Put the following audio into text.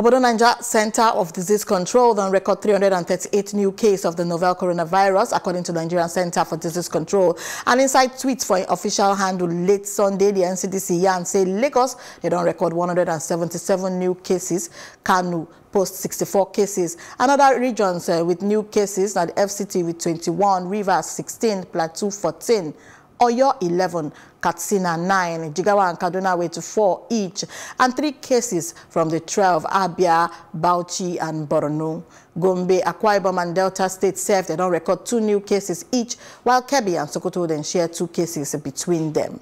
Obodo Niger Center of Disease Control then record 338 new cases of the novel coronavirus, according to the Nigerian Center for Disease Control. And inside tweets for an official handle late Sunday, the NCDC yarn say Lagos, they don't record 177 new cases. Kano post 64 cases. And other regions uh, with new cases, like FCT with 21, Rivers 16, Plateau 14. Oyo 11, Katsina 9, Jigawa and Kaduna were to 4 each, and 3 cases from the 12, Abia, Bauchi and Borno. Gombe, Akwa Ibom and Delta State served, they don't record 2 new cases each, while Kebbi and Sokoto then share 2 cases between them.